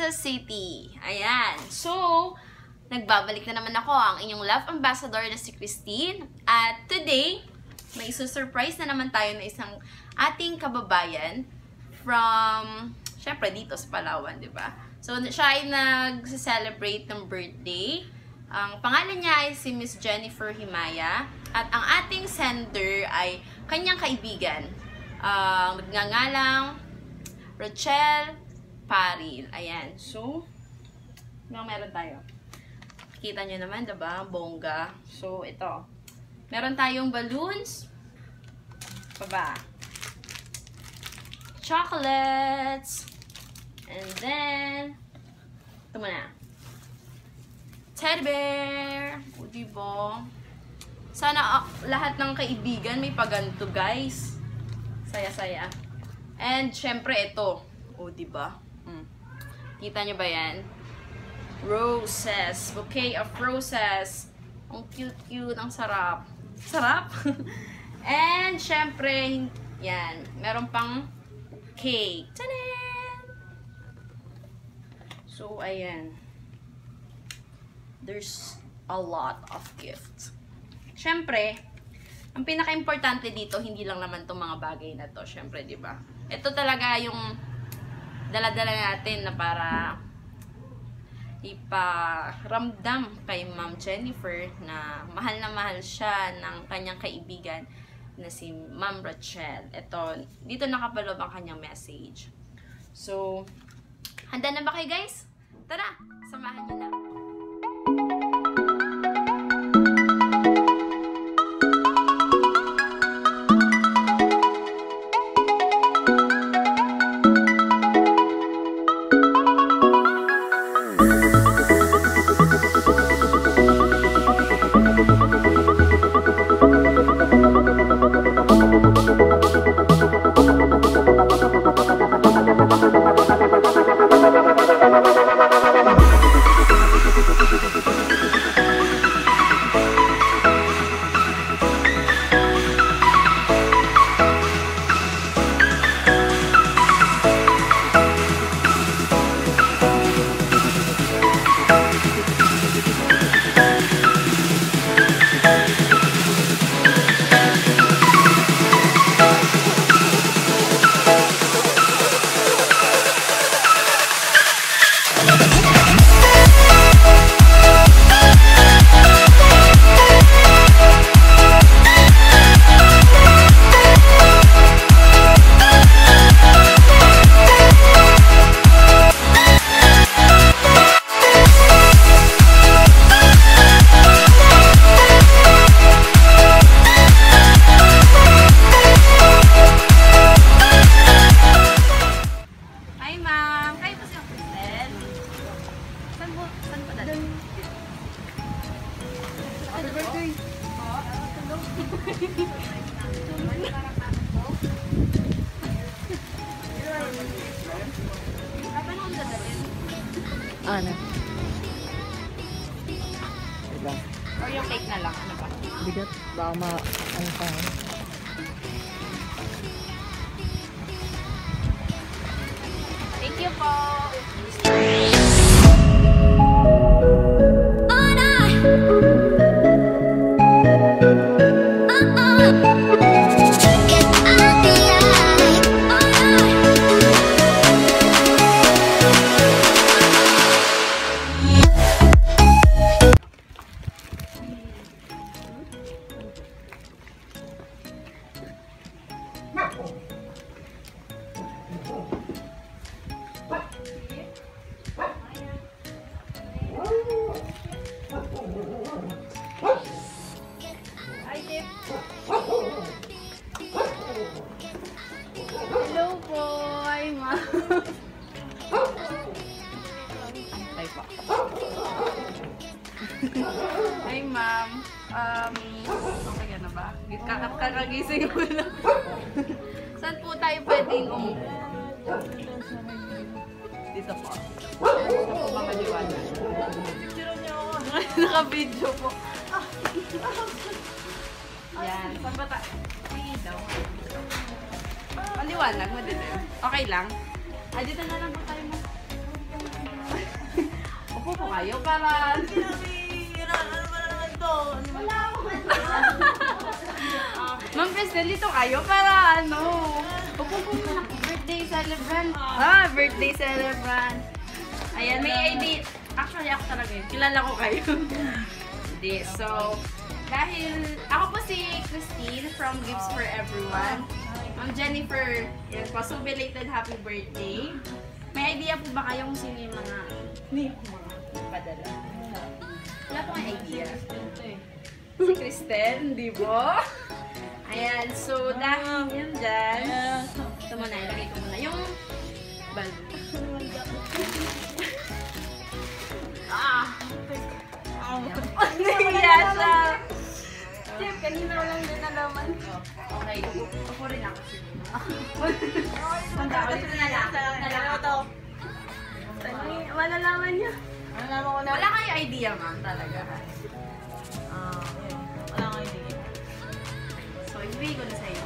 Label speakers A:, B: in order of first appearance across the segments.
A: Princesa City. Ayan. So, nagbabalik na naman ako ang inyong love ambassador na si Christine. At today, may surprise na naman tayo na isang ating kababayan from, syempre dito sa Palawan, di ba? So, siya ay nag-celebrate ng birthday. Ang pangalan niya ay si Miss Jennifer Himaya. At ang ating sender ay kanyang kaibigan. Uh, magngangalang Rachel Paril. Ayan. So, ano meron tayo? Kita nyo naman, diba? Bongga. So, ito. Meron tayong balloons. Baba. Chocolates. And then, ito muna. Teddy bear. O, diba? Sana uh, lahat ng kaibigan may paganto, guys. Saya-saya. And, syempre, ito. O, diba? Kita nyo ba yan? Roses. Bouquet of roses. Ang cute-cute. Ang sarap. Sarap. And, syempre, yan. Meron pang cake. Tanan! So, ayan. There's a lot of gifts. Syempre, ang pinaka-importante dito, hindi lang naman itong mga bagay na to. Syempre, di ba? Ito talaga yung dala-dala natin na para iparamdam kay Ma'am Jennifer na mahal na mahal siya ng kanyang kaibigan na si Ma'am Rachel. Ito, dito nakapalob ang kanyang message. So, handa na ba kayo guys? Tara, samahan niyo na. Happy birthday! Okay ka na ba? Kakat kakagising ko lang. Saan po tayo pwedeng umupo? Dito po. Dito po ba maliwanag? Naka-video po. Yan. Saan ba tayo? May daw. Maliwanag, madilim. Okay lang. Ay, dito na lang po tayo mo. Upo po kayo para... Ma'am Cristel, dito kayo para ano. Upo po. Birthday celebrant. Ah, birthday celebrant. Ayan, may ID. Actually, ako talaga yun. Kilala ko kayo. Hindi. So, dahil ako po si Christine from Gifts for Everyone. Ma'am Jennifer, yan po. So, belated happy birthday. May idea po ba kayong sino yung mga hindi ko mga padala? Wala po idea. Si Cristel, hindi po? Ayan, so dahil yan dyan, ito muna, ilagay ko muna. Yung balloon. ah! Nahiya siya. Chef, kanina ko lang din nalaman. Okay, ako rin ako siguro. Punta ko dito na lang. Nalaman to. Malalaman niya. Wala kayo idea, ma'am, talaga. So, ibigay ko na sa iyo.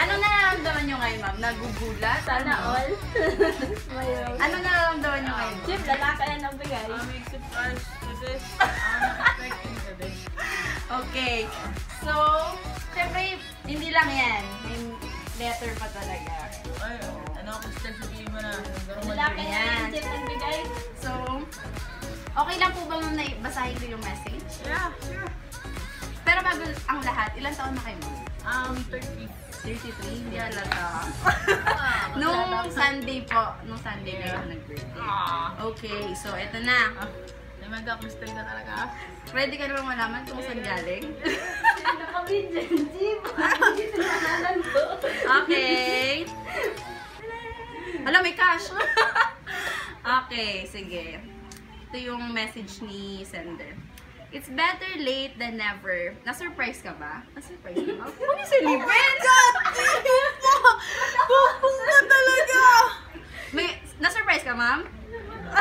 A: Anong nararamdaman nyo ngayon, ma'am? Nagugulat? Sana all. Anong nararamdaman nyo ngayon?
B: Chip, lalaka yan ang bigay.
A: Okay. So, syempre, hindi lang yan. May letter pa talaga.
B: Lalaka yan
A: Yan.
B: ang chip ang bigay.
A: So, okay lang po ba ma'am na basahin ko yung message? Pero bago ang lahat, ilang taon na kayo ma'am?
B: Um,
A: 33? Hindi halata. nung Sunday po, nung Sunday na yung nag-birthday. Okay, so eto na. Ready ka naman malaman kung saan galing?
B: Na.
A: Okay. Hala, may cash. okay, sige. Ito yung message ni sender. It's better late than never. Na-surprise ka ba? Na-surprise ka ba? Huwag niyo silipin! Bukong ka talaga! May, na-surprise ka, ma'am?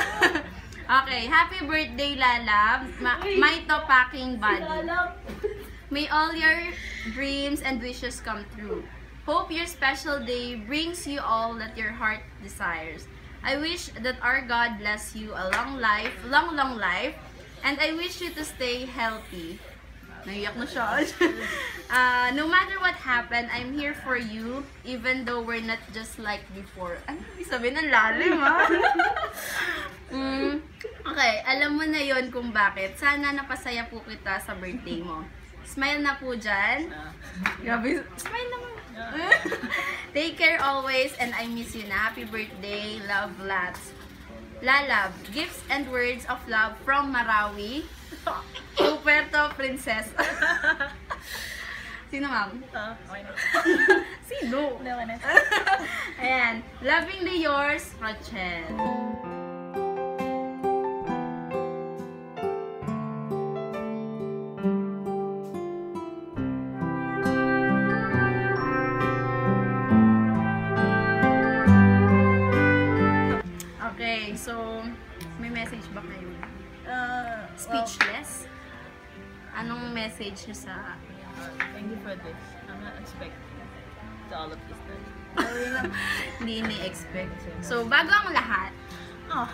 A: okay, happy birthday, Lala. Ma my to-packing body. May all your dreams and wishes come true. Hope your special day brings you all that your heart desires. I wish that our God bless you a long life, long, long life, and I wish you to stay healthy. Naiyak na siya. uh, no matter what happened, I'm here for you, even though we're not just like before. Ano ibig sabihin? Ang lalim, ha? mm, okay, alam mo na yon kung bakit. Sana napasaya po kita sa birthday mo. Smile na po dyan. Grabe, smile naman. Take care always and I miss you na. Happy birthday. Love lots. Lalab, gifts and words of love from Marawi to Puerto Princess. Sino ma'am? Sino? Ayan. Lovingly yours, Rachel. Message niyo sa
B: Thank you for this. I'm not expecting to all of this
A: hindi ni-expect? So, bago ang lahat,
B: Oh,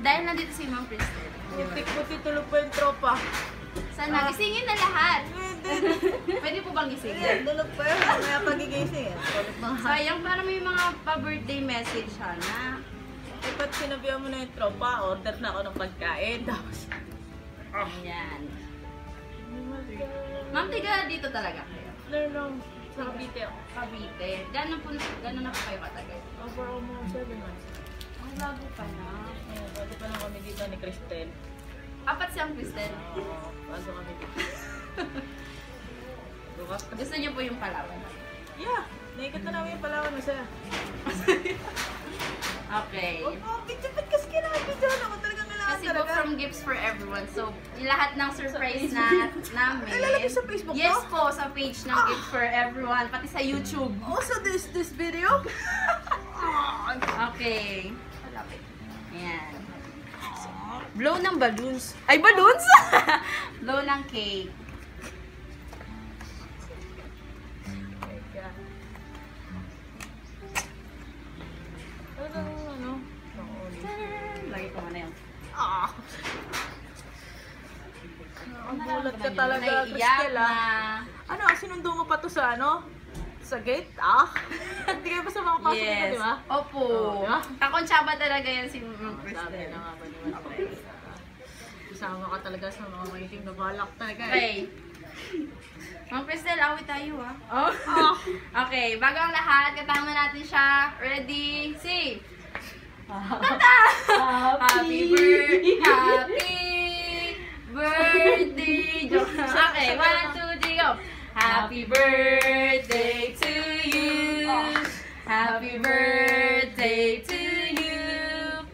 A: dahil nandito si Ma'am Kristen,
B: putik puti tulog pa yung tropa.
A: sana gisingin na lahat. Pwede po bang gisingin?
B: Tulog pa yun. Mamaya pagigising.
A: Sayang, para may mga pa-birthday message sana.
B: Eh, ba't sinabihan mo na yung tropa? Order na ako ng pagkain. Tapos,
A: Ayan. Ma'am, tiga dito talaga kayo.
B: learn lang. Sa Cavite ako.
A: Cavite. Gano'n po, gano'n na po kayo katagal?
B: Over almost 7 months.
A: Ang bago pa na.
B: Bago pa lang kami dito ni Cristel.
A: Apat siyang Kristen.
B: Oo, bago kami dito.
A: Gusto niyo po yung Palawan?
B: Yeah, nakikita namin yung Palawan masaya.
A: Okay.
B: Oh, bitch-bit kasi kailangan dyan. Ako
A: possible
B: talaga?
A: from gifts for everyone. So, lahat ng surprise na namin.
B: Ay, sa Facebook
A: Yes po, sa page ng ah. gifts for everyone. Pati sa YouTube.
B: Oh, also, this this video.
A: Ah. okay. Ayan. Ah. Blow ng balloons. Ay, balloons! Blow ng cake.
B: Oh ano? Lagi ko na yun talaga,
A: Naiiyak
B: Cristel
A: na.
B: ah. Ano, sinundo mo pa to sa ano? Sa gate? Ah? Hindi kayo ba sa mga pasok nito,
A: Yes.
B: di ba?
A: Opo.
B: Oh.
A: Kakonsyaba talaga yan si Ma'am
B: Sabi
A: Cristel.
B: na nga ba naman ako. Kasama ka talaga sa mga maitim na balak talaga. eh.
A: Okay. Ma'am Cristel, awit tayo ah.
B: Oh.
A: Okay, bago ang lahat, katama natin siya. Ready? Sing! Happy birthday! Happy birthday! Joke. Okay, one, two, three, go! Happy birthday to you! Happy birthday to you!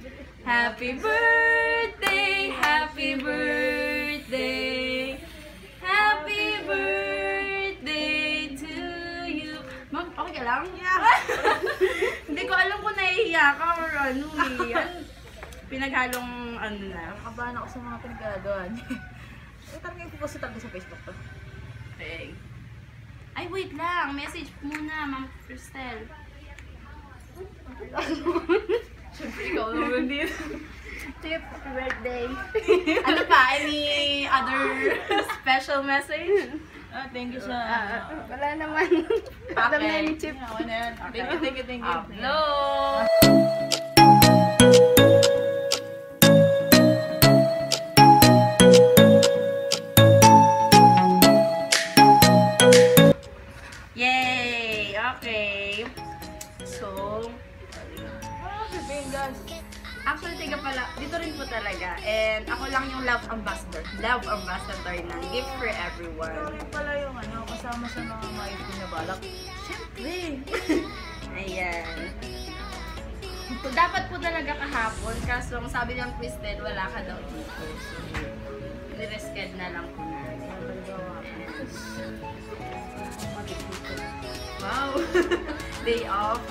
A: Happy birthday! Happy birthday! Happy birthday to you! Ma'am, okay ka lang? Yeah! Hindi ko alam kung nahihiya ka or ano eh. Pinaghalong ano na.
B: Nakabahan ako sa mga pinagagawa niya. Eh, talaga yung pupost talaga sa Facebook to.
A: Okay. Ay, wait lang. Message muna, Ma'am Cristel. Siyempre, ikaw naman din. Tip, happy birthday. ano pa? Any other special message?
B: Ah, thank you sa...
C: Wala naman.
A: Alam na ni
C: Chip.
B: Thank you, thank you, thank you.
A: Upload! Rin po talaga. And ako lang yung love ambassador. Love ambassador ng Gift for Everyone.
B: Ikaw pala yung ano, kasama sa mga maitim na balak.
A: Siyempre. Ayan. So, dapat po talaga kahapon, kaso ang sabi ng Kristen, wala ka daw dito. So, niresked na lang po namin. Wow! Day off.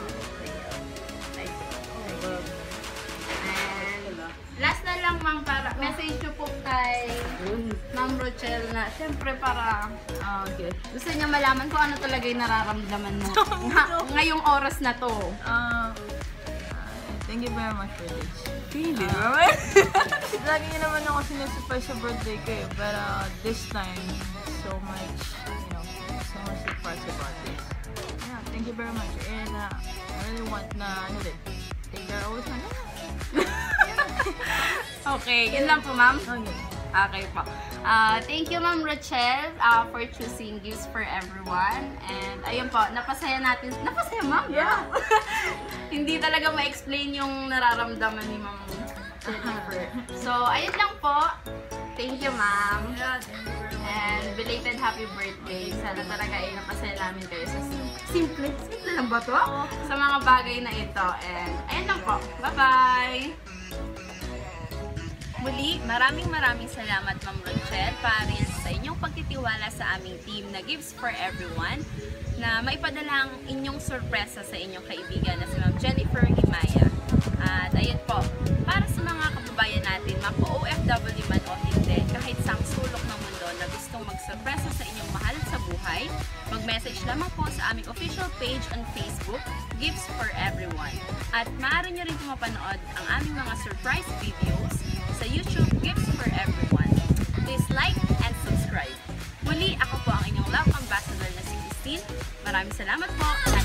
A: Lang ma'am para message nyo po kay Ma'am Rochelle na syempre para
B: Ah, okay.
A: gusto niya malaman kung ano talaga yung nararamdaman mo nga, ngayong oras na to.
B: Ah, thank you very much for this.
A: Hindi
B: naman. Lagi niyo naman ako sinusurprise sa birthday ko eh. Pero this time, so much, you know, so much surprise about this. Yeah, thank you very much. And uh, I really want na, ano din, take care always na.
A: Okay, yun lang po ma'am. Okay po. Ah, thank you Ma'am Rochelle ah, for choosing gifts for everyone. And ayun po, napasaya natin. Napasaya ma'am?
B: Yeah.
A: Hindi talaga ma-explain yung nararamdaman ni Ma'am Jennifer. So, ayun lang po. Thank you ma'am.
B: Yeah.
A: And belated happy birthday. Sana talaga ay napasaya namin kayo sa simple. Simple lang ba to? Sa mga bagay na ito. And ayun lang po. Bye-bye! Muli, maraming maraming salamat Ma'am Rochelle Paris sa inyong pagtitiwala sa aming team na Gives for Everyone na maipadala ang inyong sorpresa sa inyong kaibigan na si Ma'am Jennifer Himaya. At ayun po, para sa mga kababayan natin, mga OFW man o hindi, kahit sa sulok ng mundo na gustong magsorpresa sa inyong mahal sa buhay, mag-message lamang po sa aming official page on Facebook, Gifts for Everyone. At maaari nyo rin po mapanood ang aming mga surprise videos sa YouTube Gifts for Everyone. Please like and subscribe. Muli, ako po ang inyong love ambassador na si Christine. Maraming salamat po. At...